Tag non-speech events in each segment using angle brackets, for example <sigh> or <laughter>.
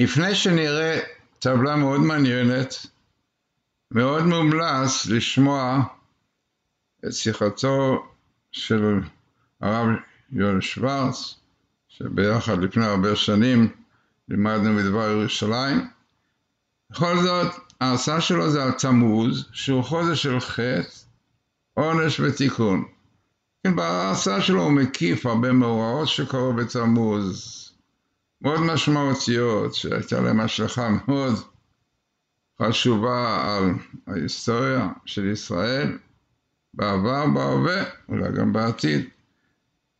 לפני שנראה טבלה מאוד מעניינת, מאוד מומלץ לשמוע את שיחתו של הרב יואל שוורץ, שביחד לפני הרבה שנים לימדנו מדבר ירושלים. בכל זאת, ההרצאה שלו זה על תמוז, שהוא חודש של חטא, עונש ותיקון. כן, בהרצאה שלו הוא מקיף הרבה מאורעות שקרו בתמוז, מאוד משמעותיות, שהייתה להם השלכה מאוד חשובה על ההיסטוריה של ישראל, בעבר, בהווה, אולי גם בעתיד.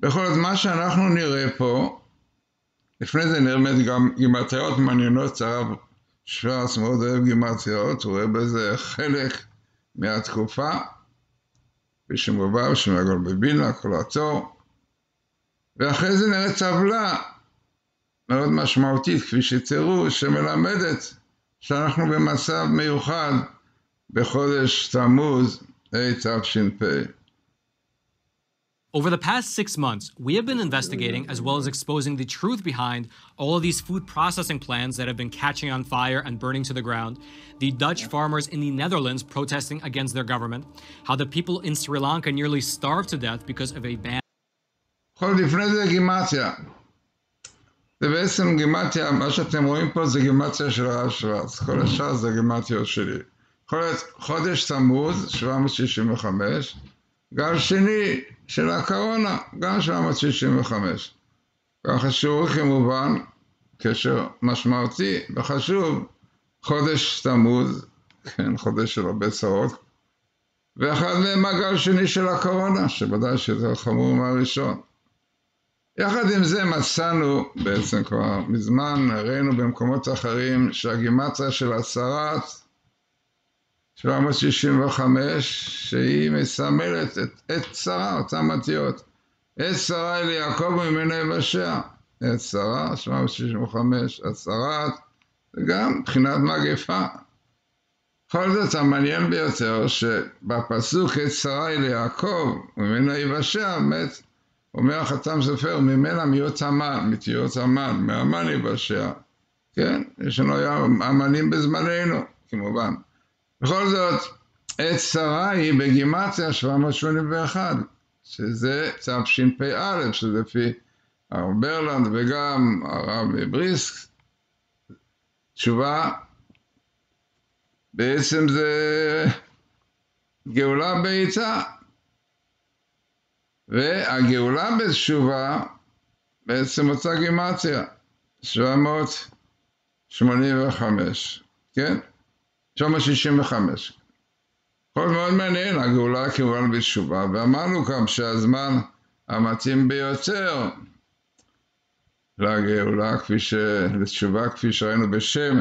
בכל זאת, מה שאנחנו נראה פה, לפני זה נלמד גם גימטריות מעניינות, הרב שוורץ מאוד אוהב גימטריות, הוא רואה בזה חלק מהתקופה, כפי שמובא, שמעגל בבינה, כל התור, ואחרי זה נראה טבלה מאוד משמעותית, כפי שתראו, שמלמדת שאנחנו במצב מיוחד בחודש תמוז התש"פ. Over the past six months, we have been investigating as well as exposing the truth behind all of these food processing plants that have been catching on fire and burning to the ground, the Dutch farmers in the Netherlands protesting against their government, how the people in Sri Lanka nearly starved to death because of a ban. זה בעצם גימטיה, מה שאתם רואים פה זה גימטיה של הרב שוורץ, כל השאר זה גימטיות שלי. חודש תמוז, 765, גל שני של הקורונה, גם 765. ככה שהוא כמובן קשר משמעותי וחשוב, חודש תמוז, כן, חודש של הרבה צרות, ואחד מהם הגל שני של הקורונה, שוודאי שיותר חמור מהראשון. יחד עם זה מצאנו, בעצם כבר מזמן, ראינו במקומות אחרים שהגימטריה של הצהרת 765, שהיא מסמלת את עת צרה, אותן אותיות. עת צרה אל יעקב ממנו יבשע. עת צרה, 765, הצהרת, וגם מבחינת מגפה. בכל זאת המעניין ביותר שבפסוק עת צרה אל יעקב וממנו יבשע, באמת אומר החתם סופר, ממנה מיות המן, מתיות המן, מהמן יבשע. כן? יש לנו אמנים בזמננו, כמובן. בכל זאת, עת שרה היא בגימטריה 781, שזה תשפ"א, שזה לפי הרב ברלנד וגם הרב בריסק. תשובה, בעצם זה גאולה בעיטה. והגאולה בתשובה בעצם אותה גימטריה, 785, כן? 765. הכל מאוד מעניין, הגאולה כמובן בתשובה, ואמרנו גם שהזמן המתאים ביותר לגאולה, כפי ש... לתשובה, כפי שראינו בשם,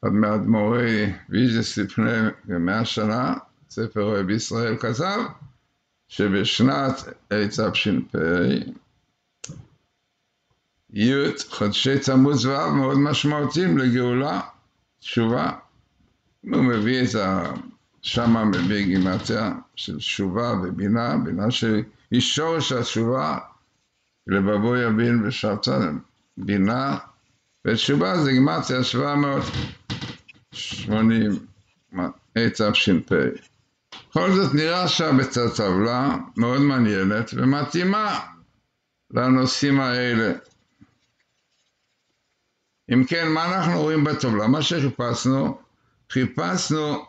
אחד מאדמו"רי ויז'ניץ לפני מאה שנה, ספר אוהב ישראל כתב, שבשנת התש"פ י' חודשי תמוז ואב מאוד משמעותיים לגאולה, תשובה. הוא מביא את ה... שמה מביא גימטיה של תשובה ובינה, בינה שהיא שורש התשובה, לבבו יבין ושבתה בינה, ותשובה זה גימטיה 780 התש"פ. בכל זאת נראה שם את הטבלה מאוד מעניינת ומתאימה לנושאים האלה. אם כן, מה אנחנו רואים בטבלה? מה שחיפשנו, חיפשנו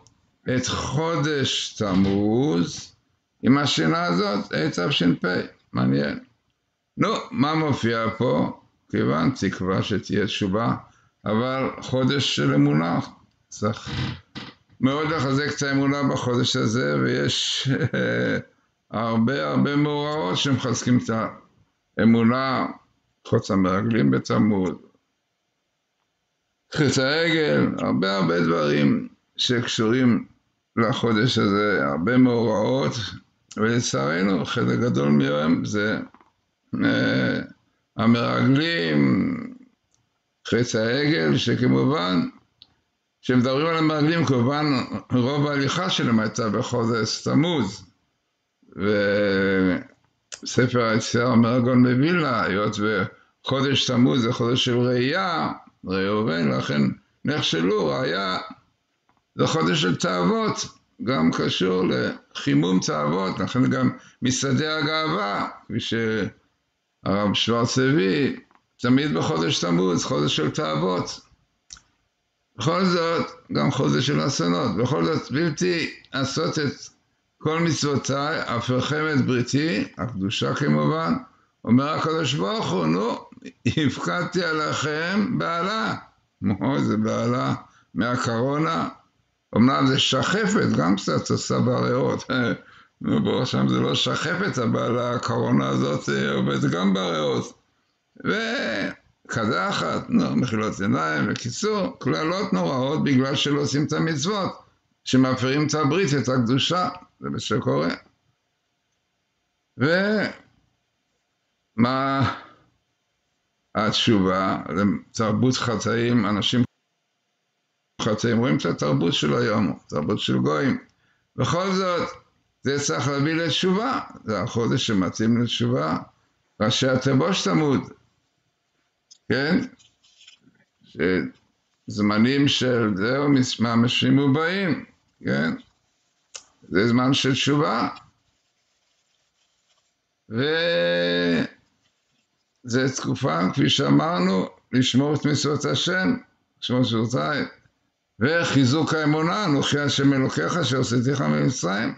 את חודש תמוז עם השינה הזאת, התש"פ, מעניין. נו, מה מופיע פה? כיוון תקווה שתהיה תשובה, אבל חודש של אמונה, צריך מאוד לחזק את האמונה בחודש הזה, ויש הרבה הרבה מאורעות שמחזקים את האמונה, חוץ המרגלים בתמוז, חץ העגל, הרבה הרבה דברים שקשורים לחודש הזה, הרבה מאורעות, ולצערנו חלק גדול מהם זה אה, המרגלים, חץ העגל, שכמובן כשמדברים על המרגלים, כמובן רוב ההליכה שלהם הייתה בחודש תמוז. וספר היציאה אומר הגאון מווילנה, היות וחודש תמוז זה חודש של ראייה, ראובן, לכן נכשלו, ראיה, זה חודש של תאוות, גם קשור לחימום תאוות, לכן גם משרדי הגאווה, כפי שהרב שוורץ הביא, תמיד בחודש תמוז, חודש של תאוות. בכל זאת, גם חודש של אסונות. בכל זאת, בלתי לעשות את כל מצוותיי, הפכם את בריתי, הקדושה כמובן, אומר הקדוש ברוך הוא, נו, הפקדתי עליכם בעלה. נו, איזה בעלה מהקורונה. אמנם זה שחפת, גם קצת עושה בריאות. <laughs> נו, ברוך שם זה לא שחפת, אבל הקורונה הזאת אה, עובדת גם בריאות. וקדחת, נו, מחילות עיניים, בקיצור, קללות נוראות בגלל שלא עושים את המצוות, שמפרים את הברית, את הקדושה, זה מה שקורה. ומה התשובה? לתרבות חטאים, אנשים חטאים, רואים את התרבות של היום, תרבות של גויים. בכל זאת, זה צריך להביא לתשובה, זה החודש שמתאים לתשובה. ראשי התיבוש תמוד, כן? שזמנים של זהו, מהמשים ובאים, כן? זה זמן של תשובה. וזה תקופה, כפי שאמרנו, לשמור את מצוות השם, לשמור את מצוותיי, וחיזוק האמונה, אנוכי השם אלוקיך שעשיתיך ממצרים.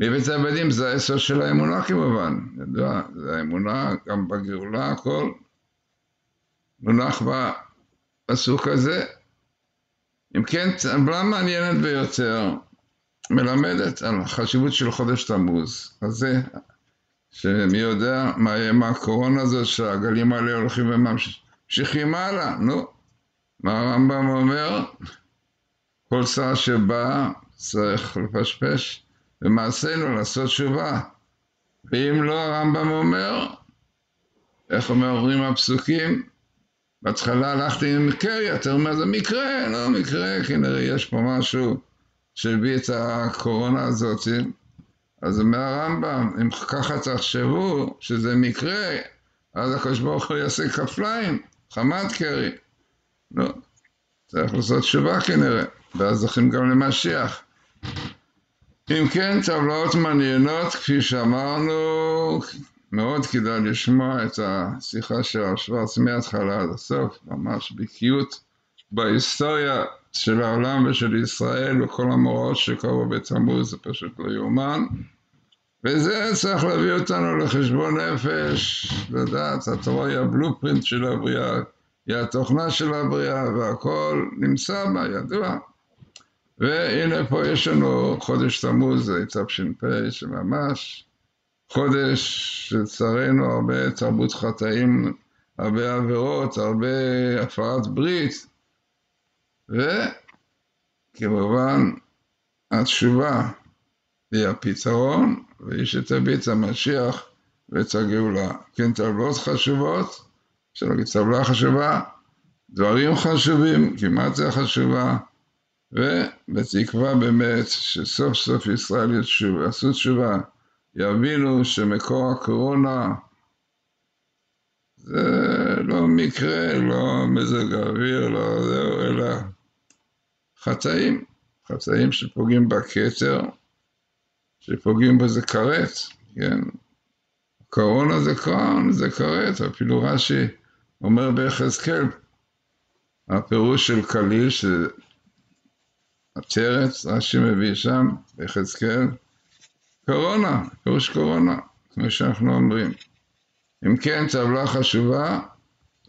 בבית העבדים זה היסוד של האמונה כמובן, ידוע, זה האמונה גם בגאולה, הכל מונח בפסוק הזה. אם כן, טבלה מעניינת ביותר, מלמדת על החשיבות של חודש תמוז, הזה, שמי יודע מה יהיה מהקורונה הזאת, שהגלים האלה הולכים וממשיכים הלאה, נו. מה הרמב"ם אומר? כל שר שבא צריך לפשפש במעשינו לעשות תשובה. ואם לא, הרמב"ם אומר, איך אומרים הפסוקים? בהתחלה הלכתי עם קרי, אתה אומר, זה מקרה, לא מקרה, כנראה יש פה משהו שהביא את הקורונה הזאת. אז אומר הרמב"ם, אם ככה תחשבו שזה מקרה, אז הקדוש ברוך הוא יעשה כפליים, חמת קרי. לא, צריך לעשות תשובה כנראה, ואז זוכים גם למשיח. אם כן, טבלאות מעניינות, כפי שאמרנו, מאוד כדאי לשמוע את השיחה של הרב שוורץ מההתחלה עד הסוף, ממש בקיאות בהיסטוריה של העולם ושל ישראל וכל המאורעות שקרו בתמוז, זה פשוט לא יאומן. וזה צריך להביא אותנו לחשבון נפש, לדעת, התורה היא הבלופרינט של הבריאה, היא התוכנה של הבריאה, והכל נמצא בה, ידוע. והנה פה יש לנו חודש תמוז, זה תש"פ, שממש חודש שלצערנו הרבה תרבות חטאים, הרבה עבירות, הרבה הפרת ברית, וכמובן התשובה היא הפתרון, והיא שתביא המשיח ואת הגאולה. כן, טבלות חשובות, אפשר להגיד טבלה חשובה, דברים חשובים, כמעט זה חשובה, ובתקווה באמת שסוף סוף ישראל יעשו תשובה, יבינו שמקור הקורונה זה לא מקרה, לא מזג האוויר, לא זהו, אלא חטאים, חטאים שפוגעים בכתר, שפוגעים בזה כרת, כן? קורונה זה קרון, זה כרת, אפילו רש"י אומר ביחזקאל, הפירוש של כליל, שהתרץ, רש"י מביא שם, ביחזקאל, קורונה, פירוש קורונה, כמו שאנחנו אומרים. אם כן, טבלה חשובה,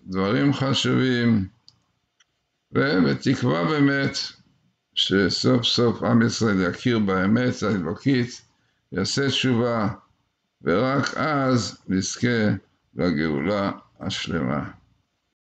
דברים חשובים, ובתקווה באמת שסוף סוף עם ישראל יכיר באמת האלוקית, יעשה תשובה, ורק אז נזכה לגאולה השלמה.